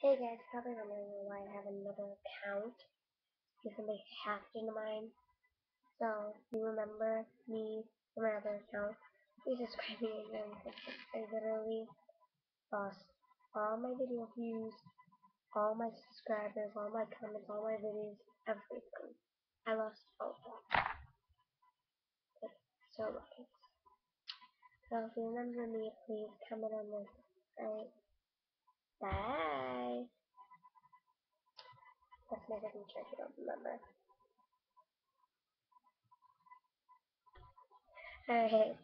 Hey guys, probably wondering why I have another account. Because somebody hacked into mine. So, you remember me from my other account? Please subscribe me again. I literally lost all my video views, all my subscribers, all my comments, all my videos, everything. I lost all of that. So lucky. So if you remember me, please comment on this. Alright. Bye. Signature if you don't remember. Alright.